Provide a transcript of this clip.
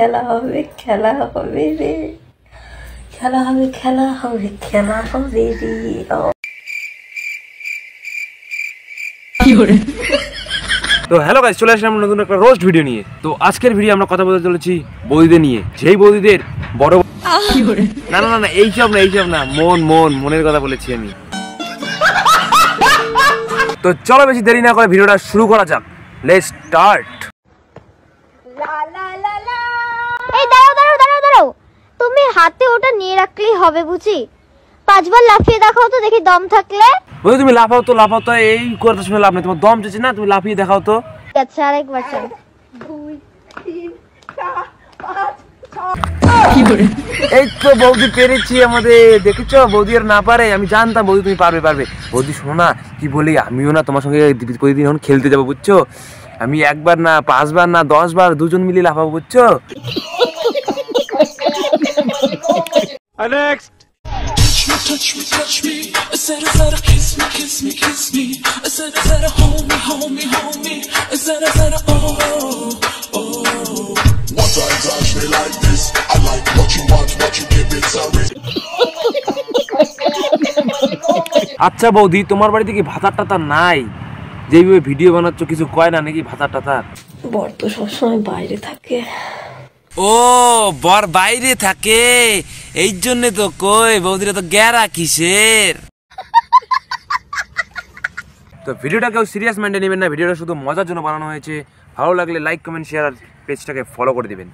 খেলা হবে খেলা হবে রে। খেলা হবে খেলা হবে খেলা হবে রে। তো হ্যালো গাইস চলে আসলাম নতুন একটা রোস্ট ভিডিও নিয়ে। তো আজকের ভিডিও আমরা কথা বলতে চলেছি বৌদিদের নিয়ে। যেই বৌদিদের বড় না না না এইসব না এইসব না। মন মন মনের কথা বলেছি আমি। তো চলো বেশি দেরি না করে ভিডিওটা শুরু করা যাক। লেটস স্টার্ট ওটা নিয়ে রাখলেই হবে বুঝি? পাঁচবার লাফিয়ে দেখাও তো দেখি দম থাকলে। বৌদি তুমি লাফাও তো লাফাও তো এই করতে শুনে লাভ নেই। তোমার দম চেয়েছে না তুমি লাফিয়ে দেখাও তো। আচ্ছা আরেকবার চাই। এই তো বৌদি পেরেছি আমাদের। দেখেছ বৌদি আর না পারে আমি জানতাম বৌদি তুমি পারবে পারবে। বৌদি শোনো না কি বলি আমিও না তোমার সঙ্গে প্রতিদিন এখন খেলতে যাব বুঝছ? আমি একবার না পাঁচবার না দশ বার দুজন মিলে লাফাবো বুঝছ? Touch me, touch me. touch me. I said, I said, kiss me, kiss me, kiss me. I said, I said, hold me, hold me, hold me. I said, I said, oh, oh. One time touch me like this. I like what you want, what you give it a risk. আচ্ছা বৌদি তোমার বাড়িতে কি ভাতার টাতার নাই যেইভাবে video বানাচ্ছ কিছু কয় না নাকি ভাতার টাতার বর তো সবসময় বাইরে থাকে ও বর বাইরে থাকে এই জন্য তো কই, বৌদিরা তো গ্যারা কিসের? তো ভিডিওটা কেউ সিরিয়াস মাইন্ডে নেবেন না, ভিডিওটা শুধু মজার জন্য বানানো হয়েছে। ভালো লাগলে লাইক কমেন্ট শেয়ার আর পেজটাকে ফলো করে দিবেন।